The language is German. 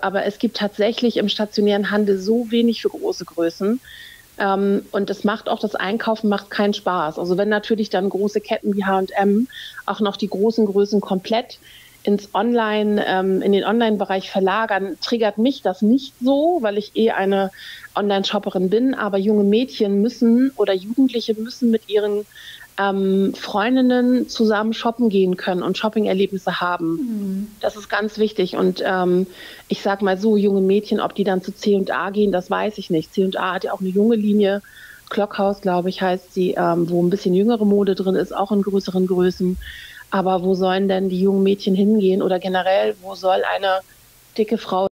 Aber es gibt tatsächlich im stationären Handel so wenig für große Größen. Ähm, und es macht auch das Einkaufen macht keinen Spaß. Also wenn natürlich dann große Ketten wie H&M auch noch die großen Größen komplett ins Online, ähm, in den Online-Bereich verlagern, triggert mich das nicht so, weil ich eh eine Online-Shopperin bin. Aber junge Mädchen müssen oder Jugendliche müssen mit ihren ähm, Freundinnen zusammen shoppen gehen können und Shopping-Erlebnisse haben. Mhm. Das ist ganz wichtig. Und ähm, ich sag mal so, junge Mädchen, ob die dann zu C&A gehen, das weiß ich nicht. C&A hat ja auch eine junge Linie. Clockhouse, glaube ich, heißt sie, ähm, wo ein bisschen jüngere Mode drin ist, auch in größeren Größen. Aber wo sollen denn die jungen Mädchen hingehen oder generell, wo soll eine dicke Frau